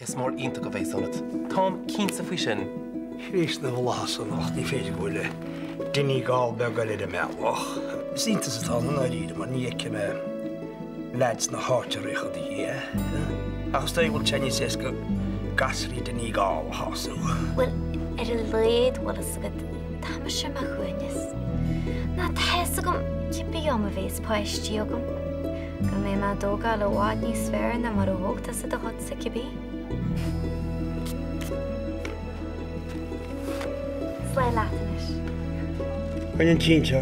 Is mór inta go bhééis sonnat. Tám cí sa fao sin. Rís na bhlas an nach ní féidir bhile. Dinní gáil be go le meach. Sínta satá na ríide mar ní me leds na háte récha hí. Agus tá bhfuil tenne sé go gasrí denní gáil hasú. Well ar a léad bhil is go tá sem a chuineas. Na theasa gom cibí am a bhés páistí agam. Go mé má كما ما توقع لو وعدني سفيرنا مروهوك تصدقت سكبي Slay Latinish. When in change,